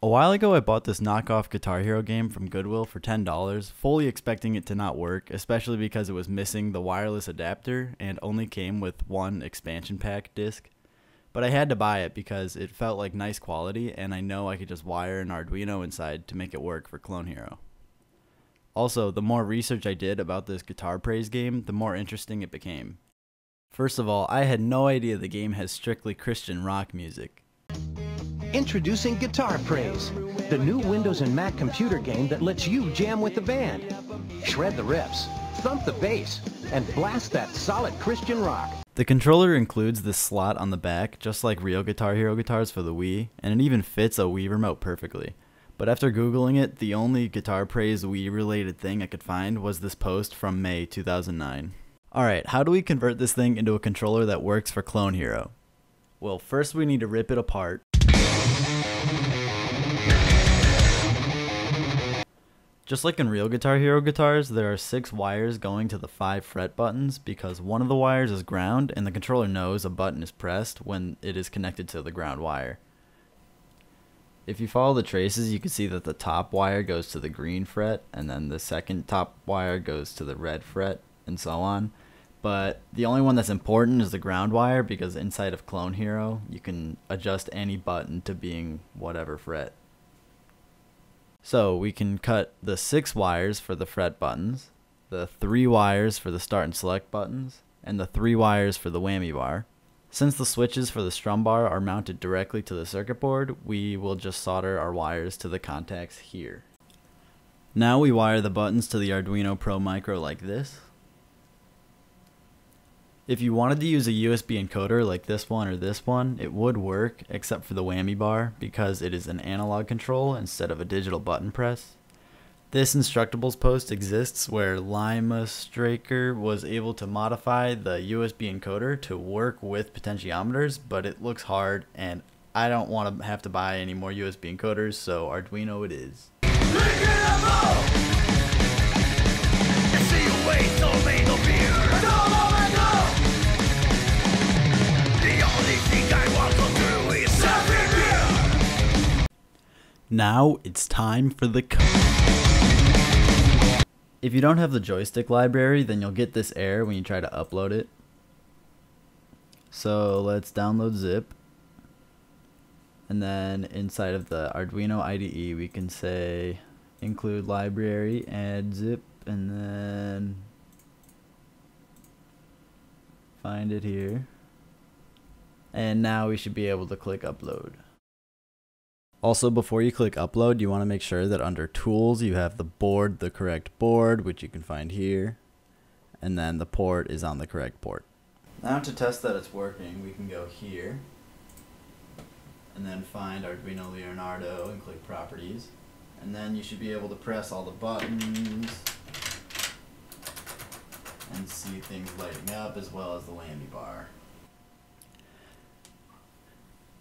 A while ago, I bought this knockoff Guitar Hero game from Goodwill for $10, fully expecting it to not work, especially because it was missing the wireless adapter and only came with one expansion pack disc. But I had to buy it because it felt like nice quality, and I know I could just wire an Arduino inside to make it work for Clone Hero. Also, the more research I did about this Guitar Praise game, the more interesting it became. First of all, I had no idea the game has strictly Christian rock music. Introducing Guitar Praise, the new Windows and Mac computer game that lets you jam with the band. Shred the riffs, thump the bass, and blast that solid Christian rock. The controller includes this slot on the back, just like real Guitar Hero guitars for the Wii, and it even fits a Wii remote perfectly. But after Googling it, the only Guitar Praise Wii related thing I could find was this post from May 2009. Alright, how do we convert this thing into a controller that works for Clone Hero? Well, first we need to rip it apart. Just like in real Guitar Hero guitars, there are six wires going to the five fret buttons because one of the wires is ground and the controller knows a button is pressed when it is connected to the ground wire. If you follow the traces, you can see that the top wire goes to the green fret and then the second top wire goes to the red fret and so on. But the only one that's important is the ground wire because inside of Clone Hero, you can adjust any button to being whatever fret. So we can cut the six wires for the fret buttons, the three wires for the start and select buttons, and the three wires for the whammy bar. Since the switches for the strum bar are mounted directly to the circuit board, we will just solder our wires to the contacts here. Now we wire the buttons to the Arduino Pro Micro like this. If you wanted to use a USB encoder like this one or this one, it would work, except for the whammy bar, because it is an analog control instead of a digital button press. This Instructables post exists where Lima Straker was able to modify the USB encoder to work with potentiometers, but it looks hard and I don't want to have to buy any more USB encoders, so Arduino it is. Now it's time for the code. If you don't have the joystick library, then you'll get this error when you try to upload it. So let's download zip. And then inside of the Arduino IDE, we can say include library, add zip, and then find it here. And now we should be able to click upload. Also, before you click upload, you want to make sure that under tools, you have the board, the correct board, which you can find here. And then the port is on the correct port. Now to test that it's working, we can go here. And then find Arduino Leonardo and click properties. And then you should be able to press all the buttons and see things lighting up as well as the whammy bar.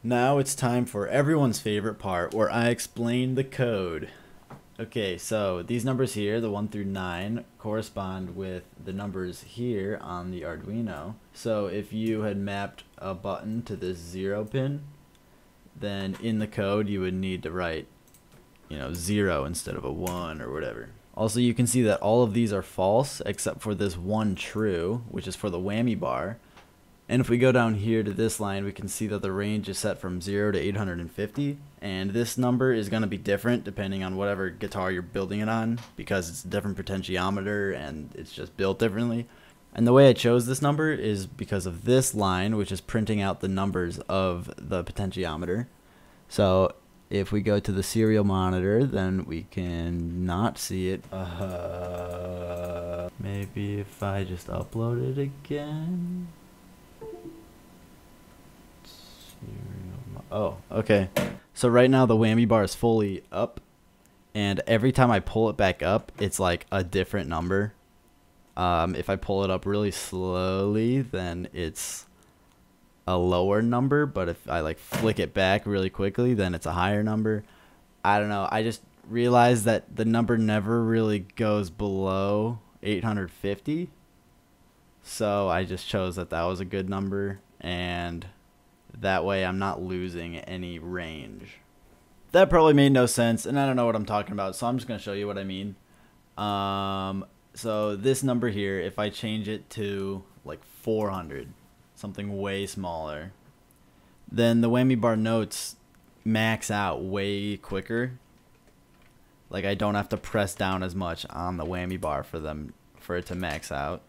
Now it's time for everyone's favorite part where I explain the code. Okay, so these numbers here, the 1 through 9, correspond with the numbers here on the Arduino. So if you had mapped a button to this 0 pin, then in the code you would need to write, you know, 0 instead of a 1 or whatever. Also, you can see that all of these are false except for this one true, which is for the whammy bar. And if we go down here to this line, we can see that the range is set from 0 to 850. And this number is going to be different depending on whatever guitar you're building it on because it's a different potentiometer and it's just built differently. And the way I chose this number is because of this line, which is printing out the numbers of the potentiometer. So if we go to the serial monitor, then we can not see it. Uh, maybe if I just upload it again. Oh, okay. So right now the whammy bar is fully up, and every time I pull it back up, it's like a different number. Um, if I pull it up really slowly, then it's a lower number, but if I like flick it back really quickly, then it's a higher number. I don't know. I just realized that the number never really goes below 850. So I just chose that that was a good number and that way I'm not losing any range. that probably made no sense, and I don't know what I'm talking about, so I'm just gonna show you what I mean. Um, so this number here, if I change it to like 400, something way smaller, then the whammy bar notes max out way quicker. Like I don't have to press down as much on the whammy bar for them for it to max out.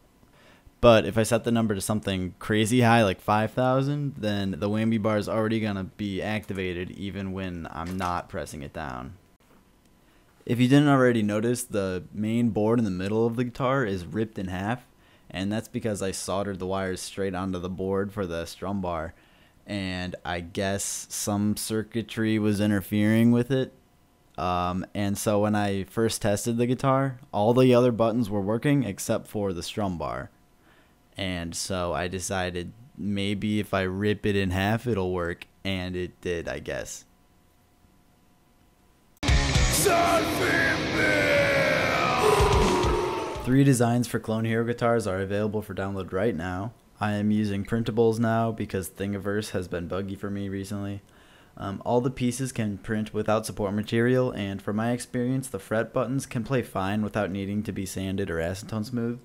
But if I set the number to something crazy high, like 5,000, then the whammy bar is already going to be activated even when I'm not pressing it down. If you didn't already notice, the main board in the middle of the guitar is ripped in half, and that's because I soldered the wires straight onto the board for the strum bar, and I guess some circuitry was interfering with it. Um, and so when I first tested the guitar, all the other buttons were working except for the strum bar and so I decided maybe if I rip it in half, it'll work, and it did, I guess. Three designs for Clone Hero guitars are available for download right now. I am using printables now because Thingiverse has been buggy for me recently. Um, all the pieces can print without support material, and from my experience, the fret buttons can play fine without needing to be sanded or acetone smoothed.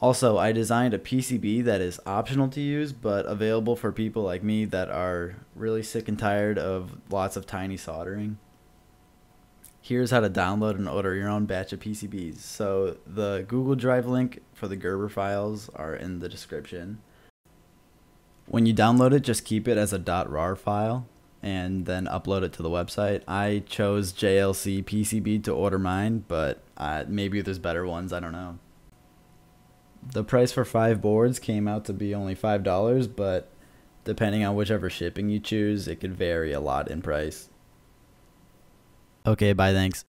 Also, I designed a PCB that is optional to use, but available for people like me that are really sick and tired of lots of tiny soldering. Here's how to download and order your own batch of PCBs. So the Google Drive link for the Gerber files are in the description. When you download it, just keep it as a .rar file and then upload it to the website. I chose JLC PCB to order mine, but uh, maybe there's better ones, I don't know the price for five boards came out to be only five dollars, but depending on whichever shipping you choose, it could vary a lot in price. Okay, bye, thanks.